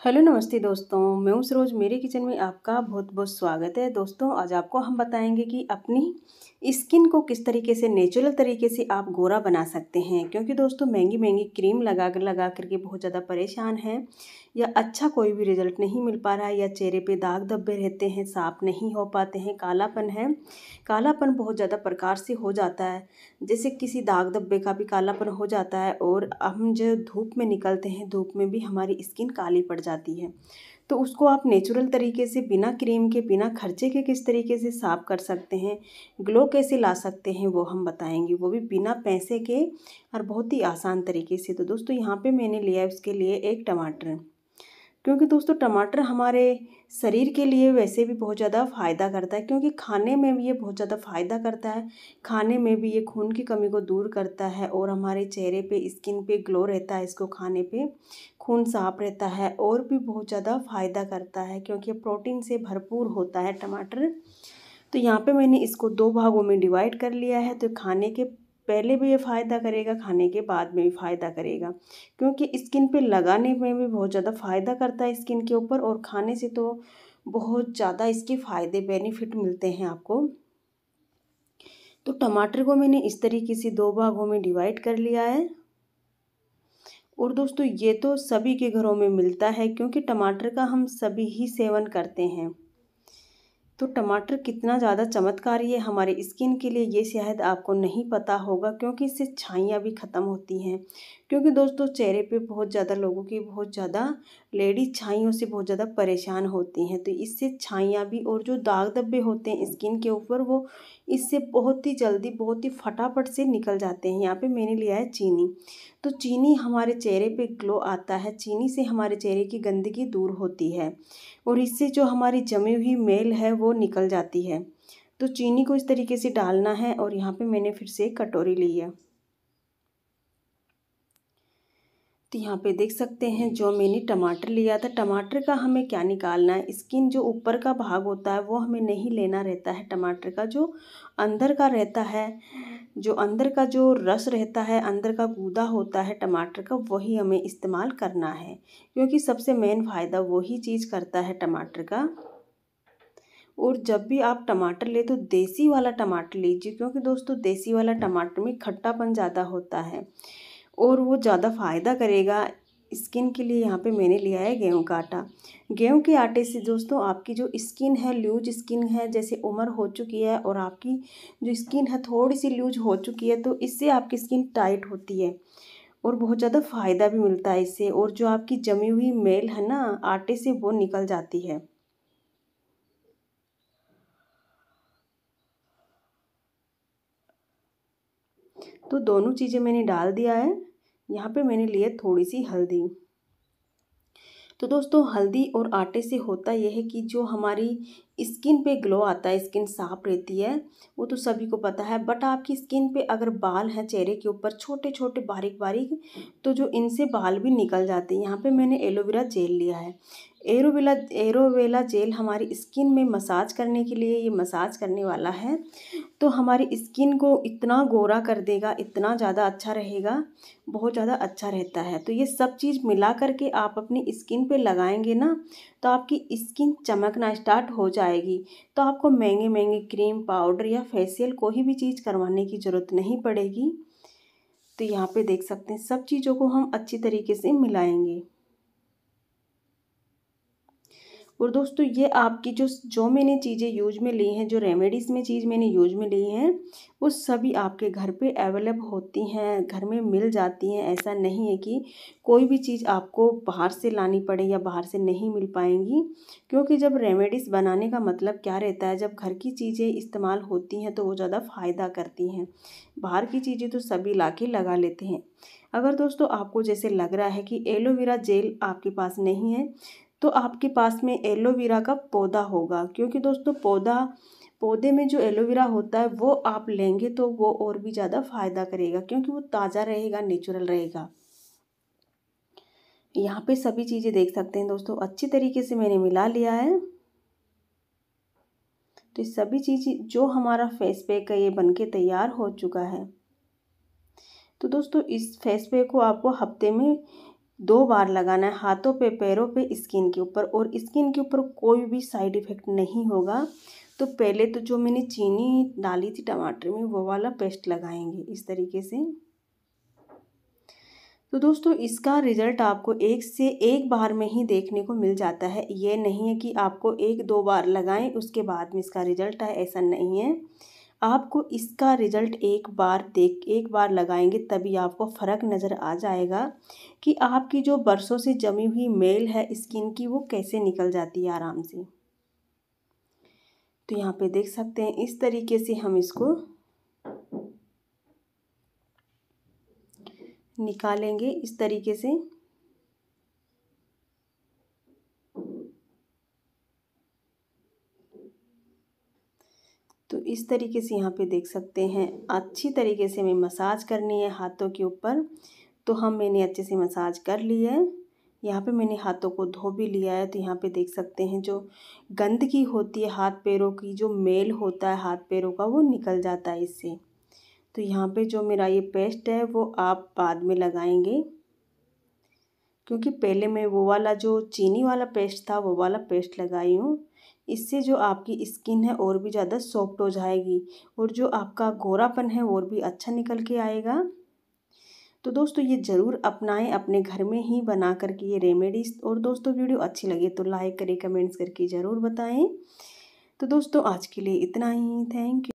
Hello नमस्ते दोस्तों, मैं उस रोज़ मेरे किचन में आपका बहुत बहुत स्वागत है। दोस्तों, आज आपको हम बताएँगे कि अपनी स्किन को किस तरीके से, नेचुरल तरीके से आप गोरा बना सकते हैं। क्योंकि दोस्तों महँगी महँगी क्रीम लगा कर, लगा करके बहुत ज़्यादा परेशान हैं। या अच्छा कोई भी रिज़ल्ट नहीं मिल पा रहा है या चेहरे पे दाग धब्बे रहते हैं, साफ़ नहीं हो पाते हैं, कालापन है, कालापन बहुत ज़्यादा प्रकार से हो जाता है। जैसे किसी दाग धब्बे का भी कालापन हो जाता है और हम जो धूप में निकलते हैं, धूप में भी हमारी स्किन काली पड़ जाती है। तो उसको आप नेचुरल तरीके से बिना क्रीम के, बिना खर्चे के किस तरीके से साफ़ कर सकते हैं, ग्लो कैसे ला सकते हैं, वो हम बताएँगे। वो भी बिना पैसे के और बहुत ही आसान तरीके से। तो दोस्तों, यहाँ पे मैंने लिया है उसके लिए एक टमाटर। क्योंकि दोस्तों टमाटर हमारे शरीर के लिए वैसे भी बहुत ज़्यादा फ़ायदा करता है, क्योंकि खाने में भी ये बहुत ज़्यादा फ़ायदा करता है। खाने में भी ये खून की कमी को दूर करता है और हमारे चेहरे पे, स्किन पे ग्लो रहता है, इसको खाने पे खून साफ़ रहता है और भी बहुत ज़्यादा फ़ायदा करता है, क्योंकि प्रोटीन से भरपूर होता है टमाटर। तो यहाँ पे मैंने इसको दो भागों में डिवाइड कर लिया है तो खाने के पहले भी ये फ़ायदा करेगा, खाने के बाद में भी फ़ायदा करेगा। क्योंकि स्किन पे लगाने में भी बहुत ज़्यादा फ़ायदा करता है स्किन के ऊपर और खाने से तो बहुत ज़्यादा इसके फ़ायदे, बेनिफिट मिलते हैं आपको। तो टमाटर को मैंने इस तरीके से दो भागों में डिवाइड कर लिया है। और दोस्तों, ये तो सभी के घरों में मिलता है क्योंकि टमाटर का हम सभी ही सेवन करते हैं। तो टमाटर कितना ज़्यादा चमत्कारी है हमारे स्किन के लिए, ये शायद आपको नहीं पता होगा क्योंकि इससे छाइयाँ भी ख़त्म होती हैं। क्योंकि दोस्तों, चेहरे पे बहुत ज़्यादा लोगों की बहुत ज़्यादा लेडीज़ छाइयों से बहुत ज़्यादा परेशान होती हैं। तो इससे छाइयाँ भी और जो दाग धब्बे होते हैं स्किन के ऊपर, वो इससे बहुत ही जल्दी, बहुत ही फटाफट से निकल जाते हैं। यहाँ पे मैंने लिया है चीनी। तो चीनी हमारे चेहरे पे ग्लो आता है, चीनी से हमारे चेहरे की गंदगी दूर होती है। और इससे जो हमारी जमी हुई मेल है, वो निकल जाती है। तो चीनी को इस तरीके से डालना है और यहाँ पे मैंने फिर से कटोरी ली है। तो यहाँ पे देख सकते हैं जो मैंने टमाटर लिया था। टमाटर का हमें क्या निकालना है? स्किन जो ऊपर का भाग होता है वो हमें नहीं लेना रहता है टमाटर का। जो अंदर का रहता है, जो अंदर का जो रस रहता है, अंदर का गूदा होता है टमाटर का, वही हमें इस्तेमाल करना है। क्योंकि सबसे मेन फ़ायदा वही चीज़ करता है टमाटर का। और जब भी आप टमाटर ले तो देसी वाला टमाटर लीजिए, क्योंकि दोस्तों देसी वाला टमाटर में खट्टापन ज़्यादा होता है और वो ज़्यादा फ़ायदा करेगा स्किन के लिए। यहाँ पे मैंने लिया है गेहूँ का आटा। गेहूँ के आटे से दोस्तों आपकी जो स्किन है, लूज स्किन है, जैसे उम्र हो चुकी है और आपकी जो स्किन है थोड़ी सी लूज हो चुकी है तो इससे आपकी स्किन टाइट होती है और बहुत ज़्यादा फ़ायदा भी मिलता है इससे। और जो आपकी जमी हुई मेल है ना, आटे से वो निकल जाती है। तो दोनों चीज़ें मैंने डाल दिया है। यहाँ पे मैंने लिया थोड़ी सी हल्दी। तो दोस्तों, हल्दी और आटे से होता यह है कि जो हमारी स्किन पे ग्लो आता है, स्किन साफ़ रहती है, वो तो सभी को पता है। बट आपकी स्किन पे अगर बाल हैं चेहरे के ऊपर छोटे छोटे बारीक बारीक तो जो इनसे बाल भी निकल जाते हैं। यहाँ पे मैंने एलोवेरा जेल लिया है। एरोवेला एरोवेला जेल हमारी स्किन में मसाज करने के लिए ये मसाज करने वाला है। तो हमारी स्किन को इतना गोरा कर देगा, इतना ज़्यादा अच्छा रहेगा, बहुत ज़्यादा अच्छा रहता है। तो ये सब चीज़ मिला करके आप अपनी स्किन पे लगाएँगे ना तो आपकी स्किन चमकना स्टार्ट हो जाएगी तो आपको महँगे महँगे क्रीम, पाउडर या फेसियल कोई भी चीज़ करवाने की ज़रूरत नहीं पड़ेगी। तो यहाँ पे देख सकते हैं, सब चीज़ों को हम अच्छी तरीके से मिलाएँगे। और दोस्तों, ये आपकी जो जो मैंने चीज़ें यूज़ में ली हैं, जो रेमेडीज़ में चीज़ मैंने यूज़ में ली हैं, वो सभी आपके घर पे अवेलेबल होती हैं, घर में मिल जाती हैं। ऐसा नहीं है कि कोई भी चीज़ आपको बाहर से लानी पड़े या बाहर से नहीं मिल पाएँगी, क्योंकि जब रेमेडीज़ बनाने का मतलब क्या रहता है, जब घर की चीज़ें इस्तेमाल होती हैं तो वो ज़्यादा फ़ायदा करती हैं। बाहर की चीज़ें तो सभी ला लगा लेते हैं। अगर दोस्तों, आपको जैसे लग रहा है कि एलोवेरा जेल आपके पास नहीं है तो आपके पास में एलोवेरा का पौधा होगा। क्योंकि दोस्तों, पौधा, पौधे में जो एलोवेरा होता है, वो आप लेंगे तो वो और भी ज़्यादा फ़ायदा करेगा, क्योंकि वो ताज़ा रहेगा नेचुरल रहेगा। यहाँ पे सभी चीज़ें देख सकते हैं दोस्तों। अच्छी तरीके से मैंने मिला लिया है। तो सभी चीज़ें, जो हमारा फेस पैक है ये बन के तैयार हो चुका है। तो दोस्तों, इस फेस पैक को आपको हफ़्ते में दो बार लगाना है, हाथों पे, पैरों पे, स्किन के ऊपर। और स्किन के ऊपर कोई भी साइड इफ़ेक्ट नहीं होगा। तो पहले तो जो मैंने चीनी डाली थी टमाटर में, वो वाला पेस्ट लगाएँगे इस तरीके से। तो दोस्तों, इसका रिज़ल्ट आपको एक से एक बार में ही देखने को मिल जाता है। ये नहीं है कि आपको एक दो बार लगाएँ, उसके बाद में इसका रिज़ल्ट आए, ऐसा नहीं है। आपको इसका रिज़ल्ट एक बार देख, एक बार लगाएँगे तभी आपको फ़र्क नज़र आ जाएगा कि आपकी जो बरसों से जमी हुई मेल है, स्किन की, वो कैसे निकल जाती है आराम से। तो यहाँ पे देख सकते हैं, इस तरीके से हम इसको निकालेंगे, इस तरीके से। तो इस तरीके से यहाँ पे देख सकते हैं। अच्छी तरीके से हमें मसाज करनी है हाथों के ऊपर। तो हम मैंने अच्छे से मसाज कर लिया है। यहाँ पे मैंने हाथों को धो भी लिया है। तो यहाँ पे देख सकते हैं जो गंदगी होती है हाथ पैरों की, जो मेल होता है हाथ पैरों का, वो निकल जाता है इससे। तो यहाँ पे जो मेरा ये पेस्ट है, वो आप बाद में लगाएँगे। क्योंकि पहले मैं वो वाला जो चीनी वाला पेस्ट था, वो वाला पेस्ट लगाई हूँ। इससे जो आपकी स्किन है और भी ज़्यादा सॉफ्ट हो जाएगी और जो आपका गोरापन है और भी अच्छा निकल के आएगा। तो दोस्तों, ये ज़रूर अपनाएँ, अपने घर में ही बना करके ये रेमेडीज़ और दोस्तों, वीडियो अच्छी लगे तो लाइक करें कमेंट्स करके ज़रूर बताएँ। तो दोस्तों, आज के लिए इतना ही। Thank you